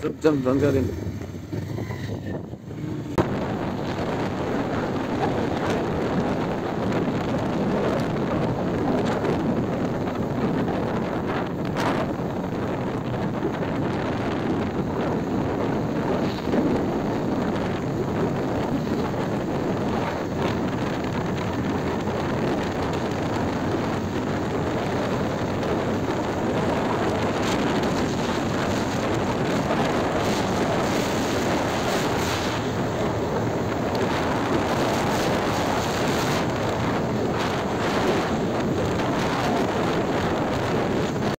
这、这、咱这里